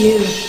you.